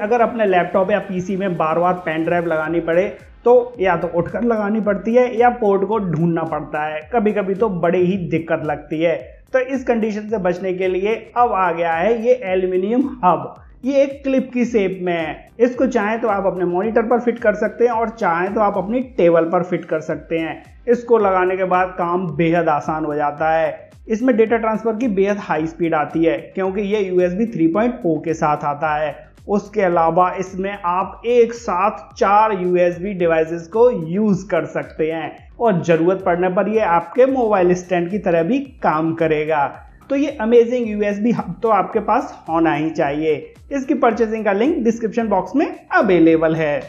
अगर अपने लैपटॉप या पीसी में बार बार पेन ड्राइव लगानी पड़े तो या तो उठकर लगानी पड़ती है या पोर्ट को ढूंढना पड़ता है। कभी कभी तो बड़ी ही दिक्कत लगती है। तो इस कंडीशन से बचने के लिए अब आ गया है ये एल्यूमिनियम हब ये एक क्लिप की शेप में है। इसको चाहें तो आप अपने मॉनिटर पर फिट कर सकते हैं और चाहें तो आप अपनी टेबल पर फिट कर सकते हैं। इसको लगाने के बाद काम बेहद आसान हो जाता है। इसमें डेटा ट्रांसफ़र की बेहद हाई स्पीड आती है, क्योंकि ये USB 3.0 के साथ आता है। उसके अलावा इसमें आप एक साथ चार USB डिवाइसेस को यूज़ कर सकते हैं। और ज़रूरत पड़ने पर ये आपके मोबाइल स्टैंड की तरह भी काम करेगा। तो ये अमेजिंग यूएसबी हब तो आपके पास होना ही चाहिए। इसकी परचेजिंग का लिंक डिस्क्रिप्शन बॉक्स में अवेलेबल है।